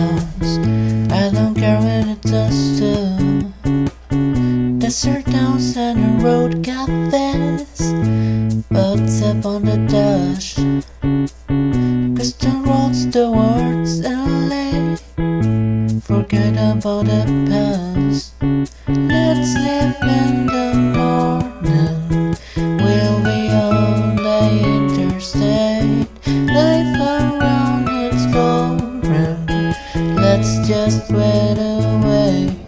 does. I don't care what it does to. Desert downs and the road got this. Butts up on the dash. Cause the roads and lays. Forget about the past. Let's just wait away